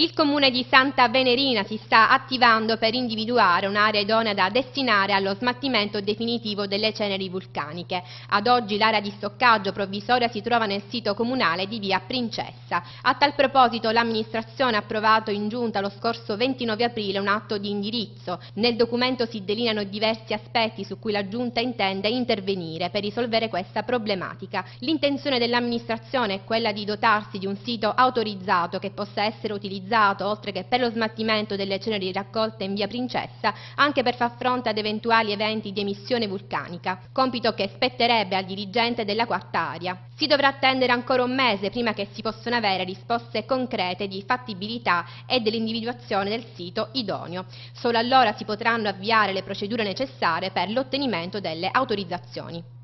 Il comune di Santa Venerina si sta attivando per individuare un'area idonea da destinare allo smaltimento definitivo delle ceneri vulcaniche. Ad oggi l'area di stoccaggio provvisoria si trova nel sito comunale di via Princessa. A tal proposito l'amministrazione ha approvato in giunta lo scorso 29 aprile un atto di indirizzo. Nel documento si delineano diversi aspetti su cui la giunta intende intervenire per risolvere questa problematica. L'intenzione dell'amministrazione è quella di dotarsi di un sito autorizzato che possa essere utilizzato utilizzato, oltre che per lo smaltimento delle ceneri raccolte in via Princessa, anche per far fronte ad eventuali eventi di emissione vulcanica, compito che spetterebbe al dirigente della quarta area. Si dovrà attendere ancora un mese prima che si possano avere risposte concrete di fattibilità e dell'individuazione del sito idoneo. Solo allora si potranno avviare le procedure necessarie per l'ottenimento delle autorizzazioni.